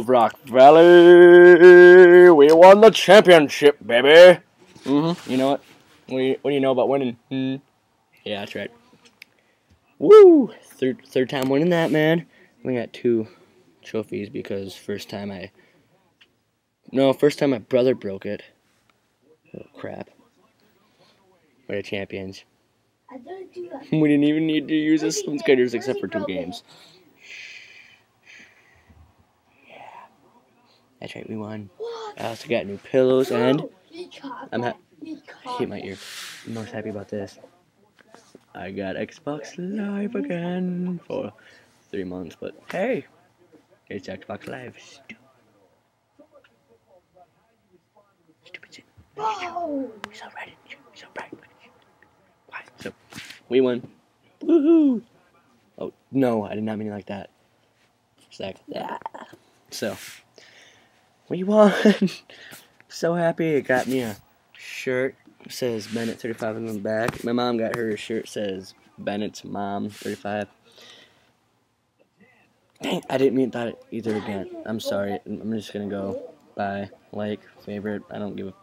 of Rock Valley. We won the championship, baby. Mm-hmm. You know what? What do you, what do you know about winning? Hmm. Yeah, that's right. Woo! Third third time winning that, man. We got two trophies because first time I no first time my brother broke it. Oh crap! We're the champions. We didn't even need to use the Slim Skaters except for two games. Yeah, that's right. We won. I also got new pillows and I'm ha- hit my ear. I'm most happy about this. I got Xbox Live again for three months, but hey, it's Xbox Live. Stupid. Stupid shit. So red, so bright. Why? So, we won. Woohoo! Oh, no, I did not mean it like that. It's like, yeah. So, we won. so happy. It got me a shirt says Bennett 35 on the back. My mom got her a shirt says Bennett's mom 35. Dang, I didn't mean that either again. I'm sorry. I'm just gonna go. Bye. Like, favorite. I don't give a